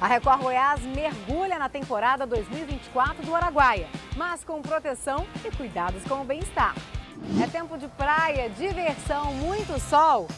A Record Goiás mergulha na temporada 2024 do Araguaia, mas com proteção e cuidados com o bem-estar. É tempo de praia, diversão, muito sol,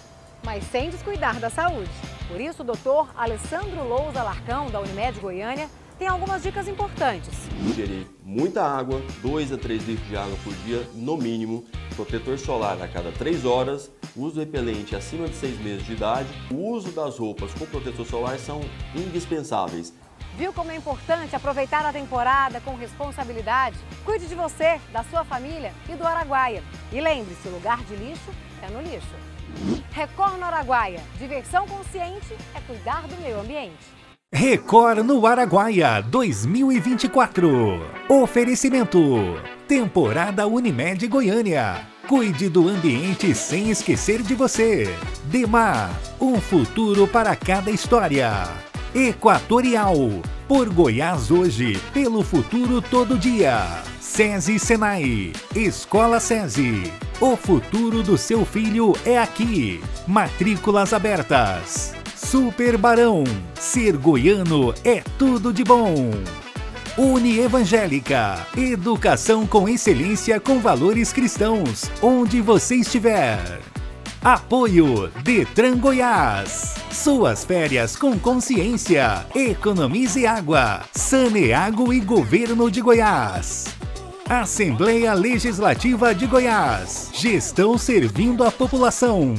mas sem descuidar da saúde. Por isso, o doutor Alessandro Lousa Larcão, da Unimed Goiânia, tem algumas dicas importantes. Ingerir muita água, 2 a 3 litros de água por dia, no mínimo, protetor solar a cada 3 horas, uso repelente acima de 6 meses de idade, o uso das roupas com protetor solar são indispensáveis. Viu como é importante aproveitar a temporada com responsabilidade? Cuide de você, da sua família e do Araguaia. E lembre-se, o lugar de lixo é no lixo. Record no Araguaia. Diversão consciente é cuidar do meio ambiente. Record no Araguaia 2024. Oferecimento. Temporada Unimed Goiânia. Cuide do ambiente sem esquecer de você. Demar. Um futuro para cada história. Equatorial. Por Goiás hoje, pelo futuro todo dia. SESI Senai. Escola SESI. O futuro do seu filho é aqui. Matrículas abertas. Super Barão. Ser goiano é tudo de bom. Uni Evangélica. Educação com excelência com valores cristãos. Onde você estiver. Apoio Detran Goiás. Suas férias com consciência. Economize água. Saneago e Governo de Goiás. Assembleia Legislativa de Goiás. Gestão servindo a população.